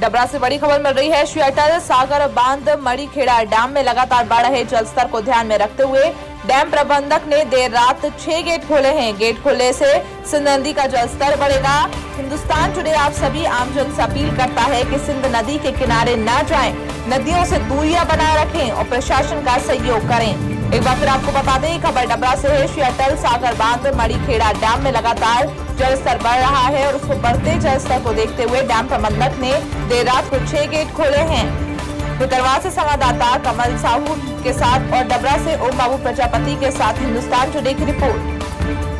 डबरा से बड़ी खबर मिल रही है श्री अटल सागर बाँध मड़ी खेड़ा डैम में लगातार बढ़ रहे जल स्तर को ध्यान में रखते हुए डैम प्रबंधक ने देर रात छह गेट खोले हैं। गेट खोलने से सिंध नदी का जल स्तर बढ़ेगा। हिंदुस्तान टुडे आप सभी आमजन से अपील करता है कि सिंध नदी के किनारे न जाएँ, नदियों से दूरियाँ बनाए रखें और प्रशासन का सहयोग करें। एक बार फिर आपको बता दें, खबर डबरा से है श्री अटल सागर बाँध मड़ीखेड़ा डैम में लगातार जल स्तर बढ़ रहा है और उसको बढ़ते जल स्तर को देखते हुए डैम प्रबंधक ने देर रात को छह गेट खोले हैं। भिकरवा से संवाददाता कमल साहू के साथ और डबरा से ओम बाबू प्रजापति के साथ हिंदुस्तान टुडे की रिपोर्ट।